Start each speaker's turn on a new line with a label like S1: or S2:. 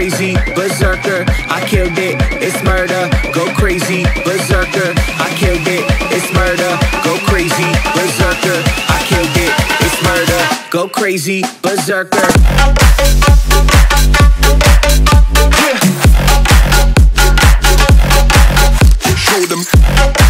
S1: Crazy, berserker. I killed it, it's murder. Go crazy, berserker. I killed it, it's murder. Go crazy, berserker. I killed it, it's murder. Go crazy, berserker.
S2: Yeah. Show them.